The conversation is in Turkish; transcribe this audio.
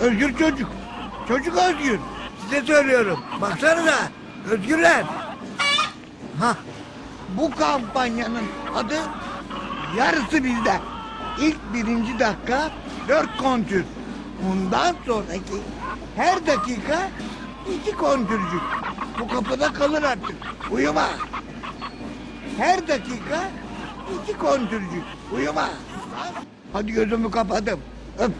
Özgür çocuk. Çocuk özgür. Size söylüyorum. Baksanıza. Özgürler. Ha. Bu kampanyanın adı yarısı bizde. İlk birinci dakika dört kontür. Bundan sonraki her dakika iki kontürcük. Bu kapıda kalır artık. Uyuma. Her dakika iki kontürcük. Uyuma. Hadi gözümü kapadım. Öp.